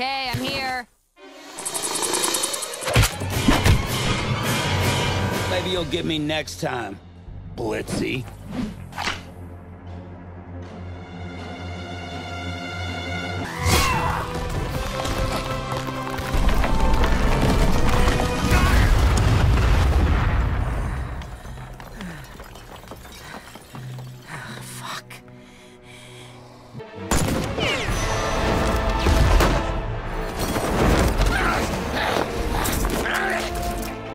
Okay, I'm here. Maybe you'll get me next time, Blitzy. Fuck.